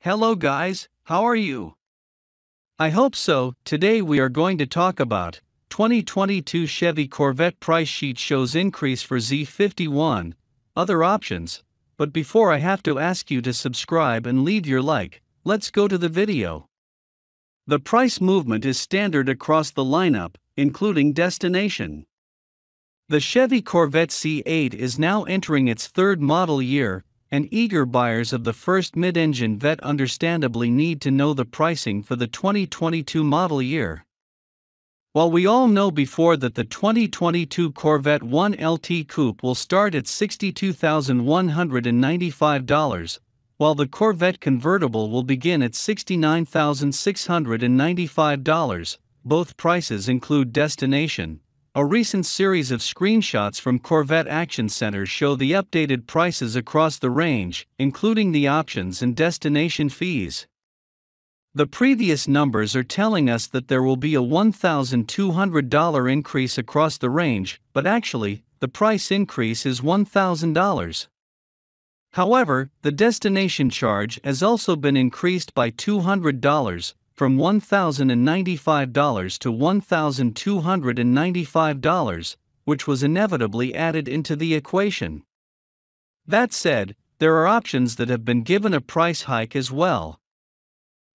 Hello, guys, how are you? I hope so. Today we are going to talk about 2022 Chevy Corvette price sheet shows increase for Z51, other options. But before I have to ask you to subscribe and leave your like, let's go to the video. The price movement is standard across the lineup, including destination. The Chevy Corvette C8 is now entering its third model year, and eager buyers of the first mid engine Vette understandably need to know the pricing for the 2022 model year. While we all know before that the 2022 Corvette 1 LT Coupe will start at $62,195, while the Corvette convertible will begin at $69,695, both prices include destination. A recent series of screenshots from Corvette Action Center show the updated prices across the range, including the options and destination fees. The previous numbers are telling us that there will be a $1,200 increase across the range, but actually, the price increase is $1,000. However, the destination charge has also been increased by $200, from $1,095 to $1,295, which was inevitably added into the equation. That said, there are options that have been given a price hike as well.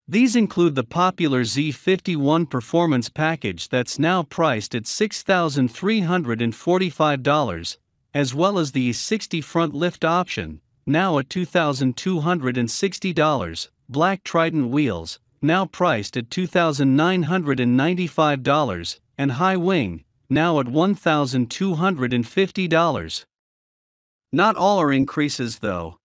These include the popular Z51 Performance Package that's now priced at $6,345, as well as the E60 front lift option, now at $2,260, black Trident wheels, now priced at $2,995, and high wing, now at $1,250. Not all are increases though.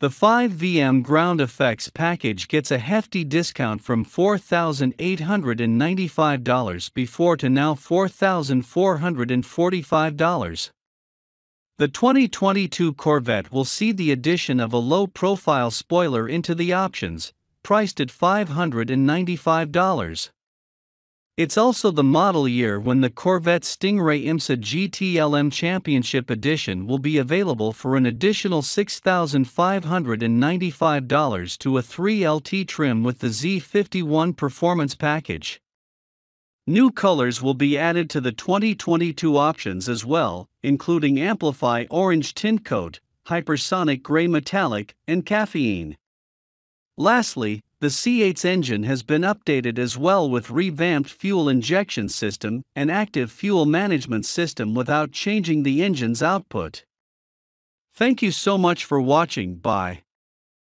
The 5VM Ground Effects package gets a hefty discount from $4,895 before to now $4,445. The 2022 Corvette will see the addition of a low profile spoiler into the options, priced at $595. It's also the model year when the Corvette Stingray IMSA GTLM Championship Edition will be available for an additional $6,595 to a 3LT trim with the Z51 Performance Package. New colors will be added to the 2022 options as well, including Amplify Orange Tint Coat, Hypersonic Gray Metallic, and Caffeine. Lastly, the C8's engine has been updated as well with revamped fuel injection system and active fuel management system without changing the engine's output. Thank you so much for watching. Bye.